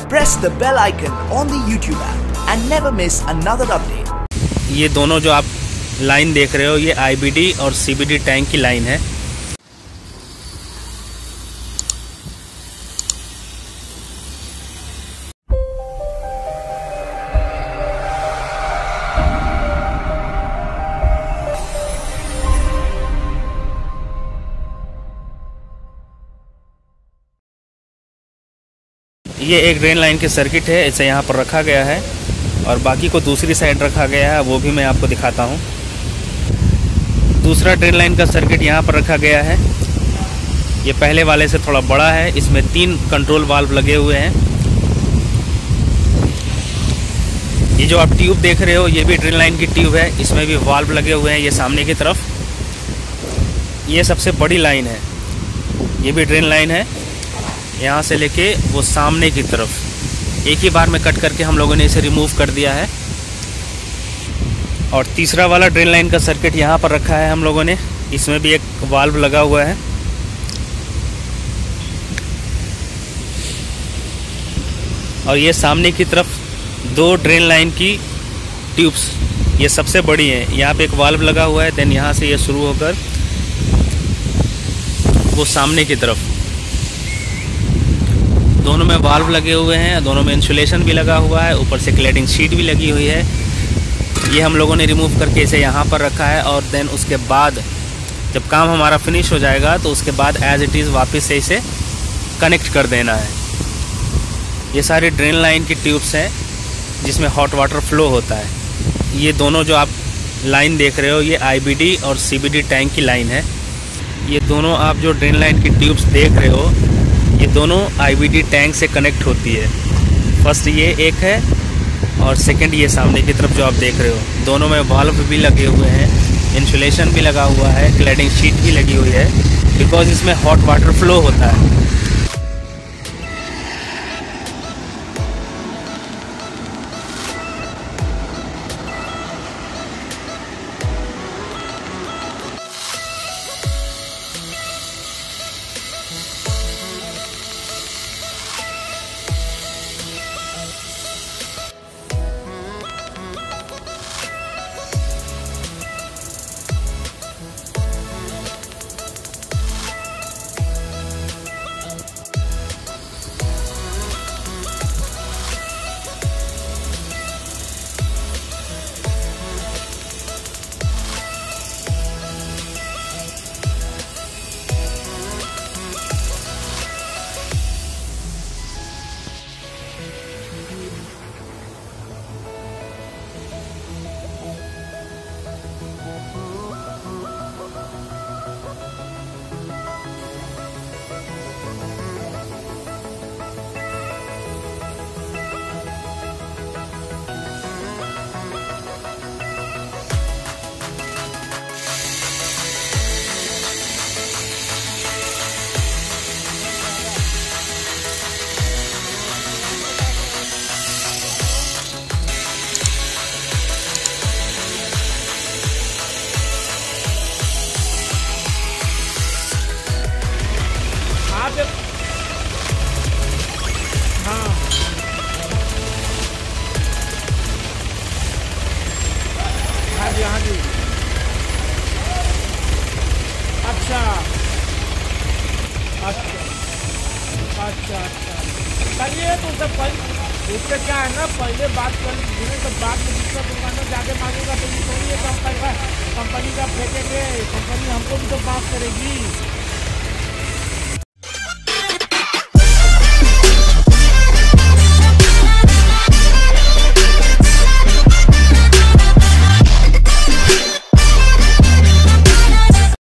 Press the bell icon on the YouTube app and never miss another update ये दोनों जो आप line देख रहे हो, ये आईबीडी और सीबीडी टैंक की लाइन है। ये एक ड्रेन लाइन की सर्किट है, इसे यहाँ पर रखा गया है और बाकी को दूसरी साइड रखा गया है, वो भी मैं आपको दिखाता हूँ। दूसरा ड्रेन लाइन का सर्किट यहाँ पर रखा गया है। ये पहले वाले से थोड़ा बड़ा है, इसमें तीन कंट्रोल वाल्व लगे हुए हैं। ये जो आप ट्यूब देख रहे हो, ये भी ड्रेन लाइन की ट्यूब है, इसमें भी वाल्व लगे हुए हैं, ये सामने की तरफ़। ये सबसे बड़ी लाइन है, ये भी ड्रेन लाइन है। यहाँ से लेके वो सामने की तरफ़। एक ही बार में कट करके हम लोगों ने इसे रिमूव कर दिया है। और तीसरा वाला ड्रेन लाइन का सर्किट यहाँ पर रखा है हम लोगों ने। इसमें भी एक वाल्व लगा हुआ है। और ये सामने की तरफ़ दो ड्रेन लाइन की ट्यूब्स ये सबसे बड़ी हैं। यहाँ पे एक वाल्व लगा हुआ है देन यहाँ से ये शुरू होकर वो सामने की तरफ़। दोनों में वाल्व लगे हुए हैं, दोनों में इंसुलेशन भी लगा हुआ है, ऊपर से क्लेडिंग शीट भी लगी हुई है। ये हम लोगों ने रिमूव करके इसे यहाँ पर रखा है और देन उसके बाद जब काम हमारा फिनिश हो जाएगा तो उसके बाद एज इट इज़ वापस से इसे कनेक्ट कर देना है। ये सारी ड्रेन लाइन की ट्यूब्स हैं, जिसमें हॉट वाटर फ्लो होता है। ये दोनों जो आप लाइन देख रहे हो, ये आईबीडी और सीबीडी टैंक की लाइन है। ये दोनों आप जो ड्रेन लाइन की ट्यूब्स देख रहे हो ये दोनों आईबीडी टैंक से कनेक्ट होती है। फ़र्स्ट ये एक है और सेकंड ये सामने की तरफ़ जो आप देख रहे हो, दोनों में वाल्व भी लगे हुए हैं इंसुलेशन भी लगा हुआ है क्लैडिंग शीट भी लगी हुई है बिकॉज़ इसमें हॉट वाटर फ्लो होता है। अच्छा अच्छा चलिए तो उससे पहले उससे क्या है ना? पहले बात कर लीजिए तो बाद में दूसरा दुकान में जाके मांगेगा तो ये कंपनी का फेंकेंगे, कंपनी हमको भी तो माफ़ करेगी।